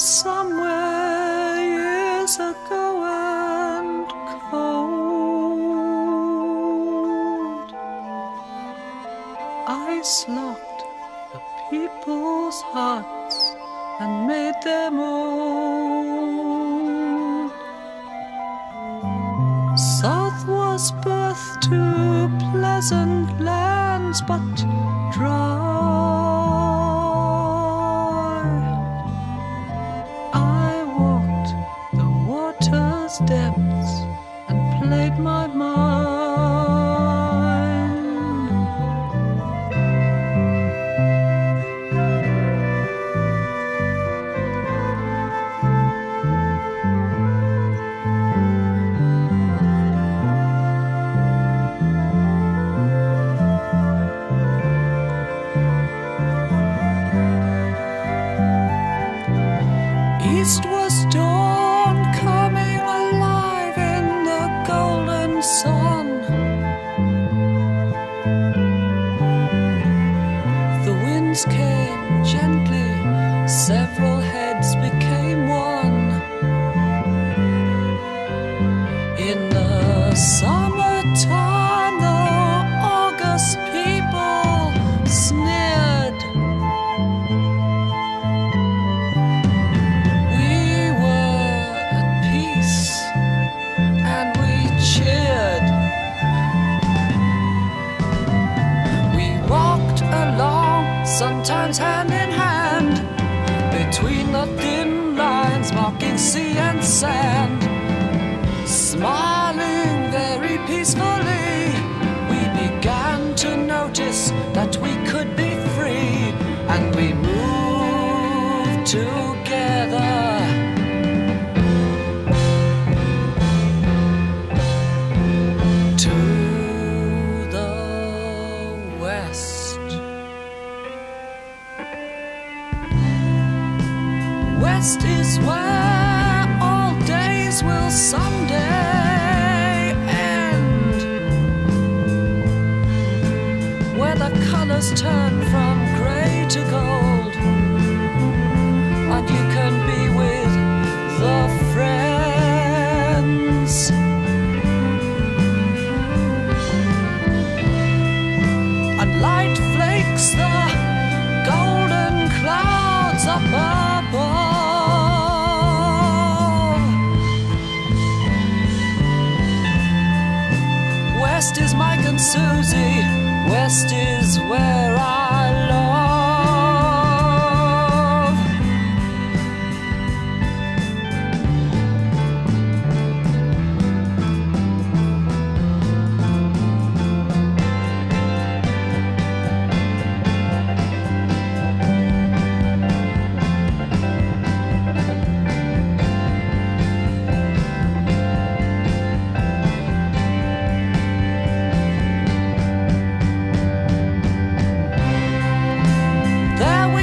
somewhere years ago and cold. Ice locked the people's hearts and made them old. Several heads became one. In the summertime, the August people sneered. We were at peace and we cheered. We walked along, sometimes hand sand. Smiling very peacefully, we began to notice that we could be free and we moved together. To the west. West is where will someday end. Where the colors turn from gray to gold. And you can be with the friends. And light flakes the golden clouds above. West is and Susie. West is where I love.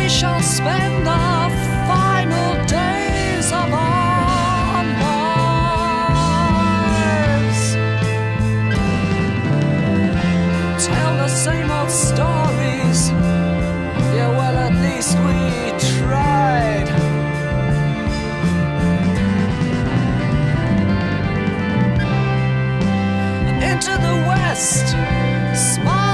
We shall spend the final days of our lives. Tell the same old stories. Yeah, well, at least we tried. Into the west, smiles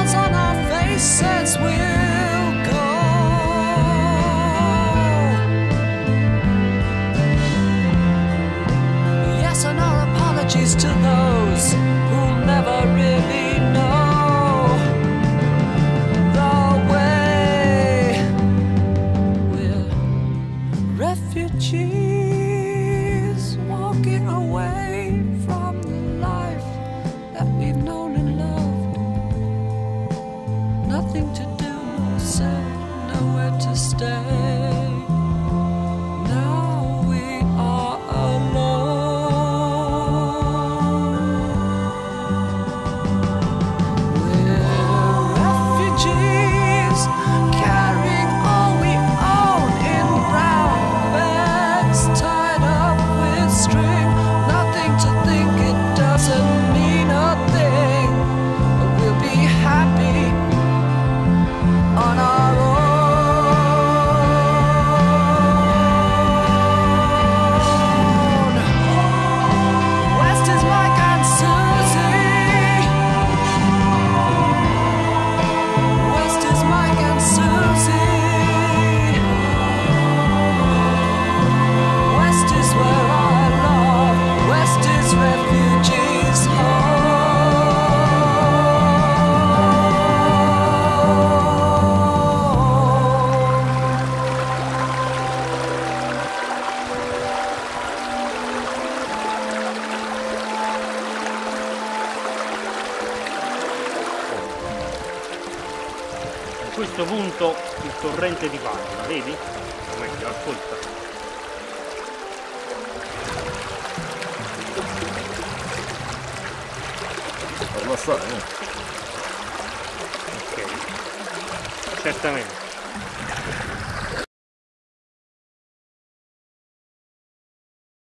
And our apologies to those who'll never really know the way. We're refugees walking away from the life that we've known and loved. Nothing to do, say, nowhere to stay. Questo punto il torrente di parla, vedi? O meglio, ascolta. Parla eh. Ok. Certamente.